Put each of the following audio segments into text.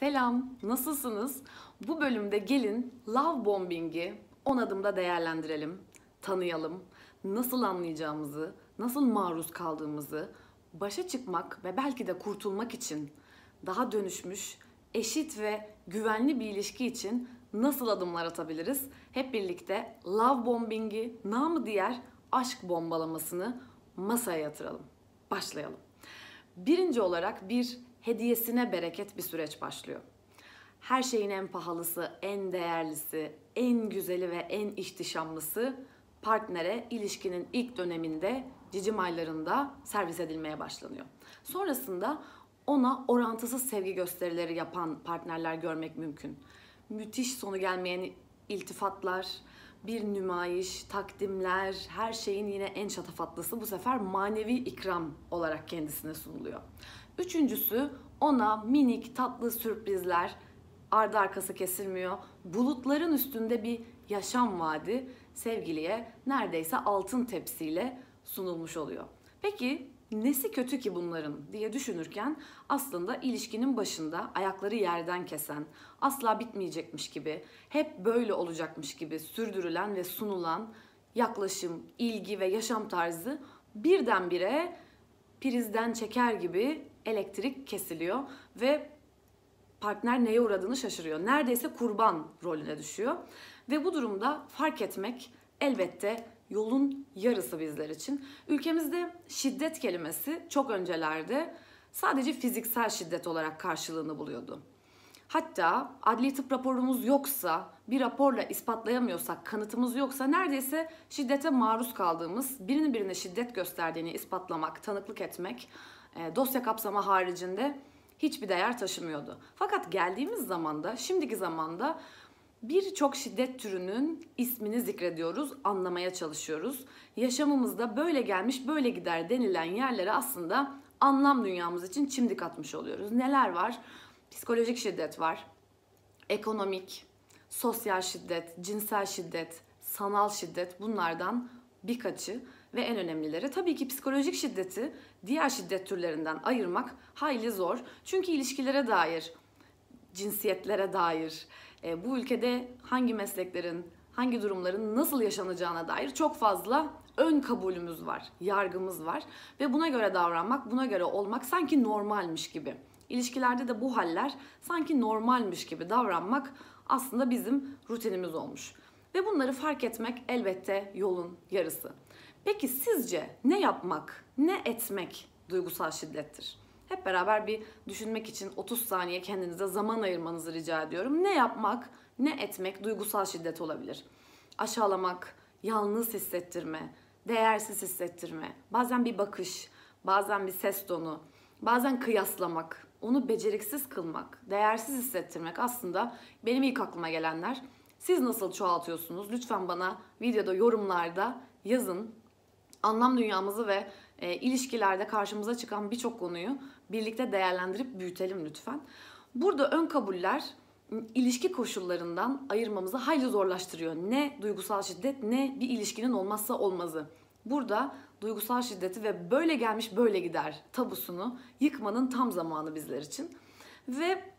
Selam, nasılsınız? Bu bölümde gelin love bombing'i 10 adımda değerlendirelim, tanıyalım, nasıl anlayacağımızı, nasıl maruz kaldığımızı, başa çıkmak ve belki de kurtulmak için daha dönüşmüş, eşit ve güvenli bir ilişki için nasıl adımlar atabiliriz? Hep birlikte love bombing'i, namı diğer aşk bombalamasını masaya yatıralım. Başlayalım. Birinci olarak bir hediyesine bereket bir süreç başlıyor. Her şeyin en pahalısı, en değerlisi, en güzeli ve en ihtişamlısı partnere ilişkinin ilk döneminde cicim aylarında servis edilmeye başlanıyor. Sonrasında ona orantısız sevgi gösterileri yapan partnerler görmek mümkün. Müthiş sonu gelmeyen iltifatlar, bir nümayiş, takdimler, her şeyin yine en şatafatlısı bu sefer manevi ikram olarak kendisine sunuluyor. Üçüncüsü ona minik tatlı sürprizler, ardı arkası kesilmiyor. Bulutların üstünde bir yaşam vaadi sevgiliye neredeyse altın tepsiyle sunulmuş oluyor. Peki nesi kötü ki bunların diye düşünürken aslında ilişkinin başında ayakları yerden kesen, asla bitmeyecekmiş gibi, hep böyle olacakmış gibi sürdürülen ve sunulan yaklaşım, ilgi ve yaşam tarzı birdenbire prizden çeker gibi elektrik kesiliyor ve partner neye uğradığını şaşırıyor. Neredeyse kurban rolüne düşüyor. Ve bu durumda fark etmek elbette yolun yarısı bizler için. Ülkemizde şiddet kelimesi çok öncelerde sadece fiziksel şiddet olarak karşılığını buluyordu. Hatta adli tıp raporumuz yoksa, bir raporla ispatlayamıyorsak, kanıtımız yoksa neredeyse şiddete maruz kaldığımız, birinin birine şiddet gösterdiğini ispatlamak, tanıklık etmek dosya kapsama haricinde hiçbir değer taşımıyordu. Fakat geldiğimiz zamanda, şimdiki zamanda birçok şiddet türünün ismini zikrediyoruz, anlamaya çalışıyoruz. Yaşamımızda böyle gelmiş, böyle gider denilen yerlere aslında anlam dünyamız için çimdik atmış oluyoruz. Neler var? Psikolojik şiddet var, ekonomik, sosyal şiddet, cinsel şiddet, sanal şiddet bunlardan birkaçı ve en önemlileri tabii ki psikolojik şiddeti diğer şiddet türlerinden ayırmak hayli zor. Çünkü ilişkilere dair, cinsiyetlere dair, e, bu ülkede hangi mesleklerin, hangi durumların nasıl yaşanacağına dair çok fazla ön kabulümüz var, yargımız var ve buna göre davranmak, buna göre olmak sanki normalmiş gibi. İlişkilerde de bu haller sanki normalmiş gibi davranmak aslında bizim rutinimiz olmuş. Ve bunları fark etmek elbette yolun yarısı. Peki sizce ne yapmak, ne etmek duygusal şiddettir? Hep beraber bir düşünmek için 30 saniye kendinize zaman ayırmanızı rica ediyorum. Ne yapmak, ne etmek duygusal şiddet olabilir? Aşağılamak, yalnız hissettirme, değersiz hissettirme, bazen bir bakış, bazen bir ses tonu, bazen kıyaslamak, onu beceriksiz kılmak, değersiz hissettirmek aslında benim ilk aklıma gelenler. Siz nasıl çoğaltıyorsunuz? Lütfen bana videoda yorumlarda yazın anlam dünyamızı ve e, ilişkilerde karşımıza çıkan birçok konuyu birlikte değerlendirip büyütelim lütfen. Burada ön kabuller ilişki koşullarından ayırmamızı hayli zorlaştırıyor. Ne duygusal şiddet ne bir ilişkinin olmazsa olmazı. Burada duygusal şiddeti ve böyle gelmiş böyle gider tabusunu yıkmanın tam zamanı bizler için. Ve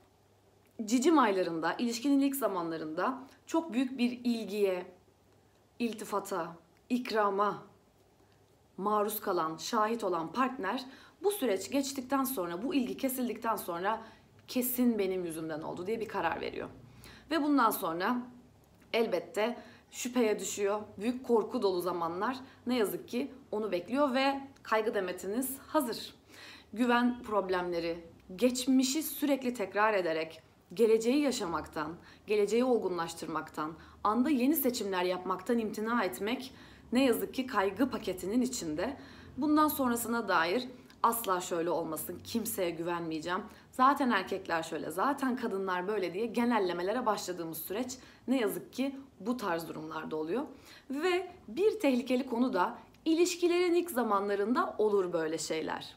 cicim aylarında, ilişkinin ilk zamanlarında çok büyük bir ilgiye, iltifata, ikrama maruz kalan, şahit olan partner bu süreç geçtikten sonra, bu ilgi kesildikten sonra kesin benim yüzümden oldu diye bir karar veriyor. Ve bundan sonra elbette şüpheye düşüyor. Büyük korku dolu zamanlar ne yazık ki onu bekliyor ve kaygı demetiniz hazır. Güven problemleri, geçmişi sürekli tekrar ederek geleceği yaşamaktan, geleceği olgunlaştırmaktan, anda yeni seçimler yapmaktan imtina etmek ne yazık ki kaygı paketinin içinde. Bundan sonrasına dair asla şöyle olmasın, kimseye güvenmeyeceğim. Zaten erkekler şöyle, zaten kadınlar böyle diye genellemelere başladığımız süreç ne yazık ki bu tarz durumlarda oluyor. Ve bir tehlikeli konu da ilişkilerin ilk zamanlarında olur böyle şeyler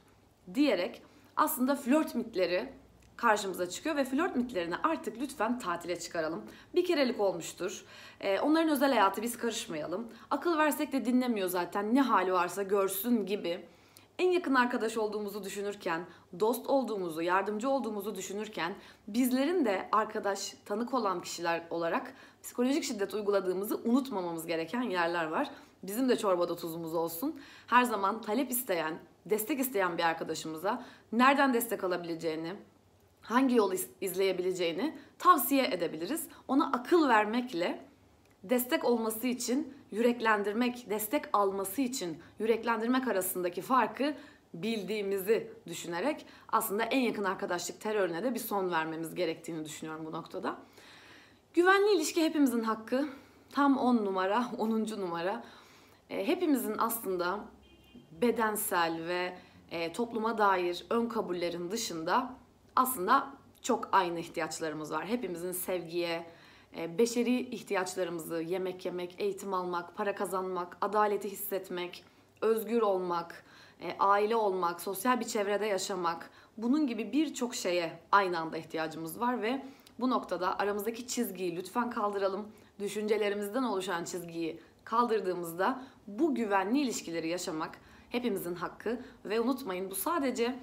diyerek aslında flört mitleri karşımıza çıkıyor ve flört mitlerini artık lütfen tatile çıkaralım. Bir kerelik olmuştur. Ee, onların özel hayatı biz karışmayalım. Akıl versek de dinlemiyor zaten ne hali varsa görsün gibi en yakın arkadaş olduğumuzu düşünürken, dost olduğumuzu, yardımcı olduğumuzu düşünürken bizlerin de arkadaş, tanık olan kişiler olarak psikolojik şiddet uyguladığımızı unutmamamız gereken yerler var. Bizim de çorbada tuzumuz olsun. Her zaman talep isteyen, destek isteyen bir arkadaşımıza nereden destek alabileceğini, hangi yolu izleyebileceğini tavsiye edebiliriz. Ona akıl vermekle destek olması için yüreklendirmek, destek alması için yüreklendirmek arasındaki farkı bildiğimizi düşünerek aslında en yakın arkadaşlık terörüne de bir son vermemiz gerektiğini düşünüyorum bu noktada. Güvenli ilişki hepimizin hakkı. Tam 10 numara, 10. numara. E, hepimizin aslında bedensel ve e, topluma dair ön kabullerin dışında aslında çok aynı ihtiyaçlarımız var. Hepimizin sevgiye, e, beşeri ihtiyaçlarımızı yemek yemek, eğitim almak, para kazanmak, adaleti hissetmek, özgür olmak, e, aile olmak, sosyal bir çevrede yaşamak bunun gibi birçok şeye aynı anda ihtiyacımız var ve bu noktada aramızdaki çizgiyi lütfen kaldıralım. Düşüncelerimizden oluşan çizgiyi kaldırdığımızda bu güvenli ilişkileri yaşamak hepimizin hakkı ve unutmayın bu sadece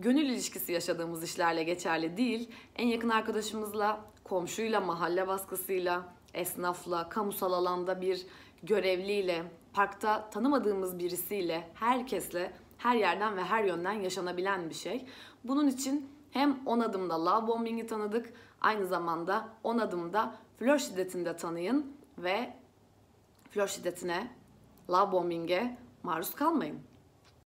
gönül ilişkisi yaşadığımız işlerle geçerli değil. En yakın arkadaşımızla, komşuyla, mahalle baskısıyla, esnafla, kamusal alanda bir görevliyle, parkta tanımadığımız birisiyle, herkesle, her yerden ve her yönden yaşanabilen bir şey. Bunun için hem 10 adımda love bombing'i tanıdık, aynı zamanda 10 adımda flör şiddetini de tanıyın ve flör şiddetine, love bombing'e maruz kalmayın.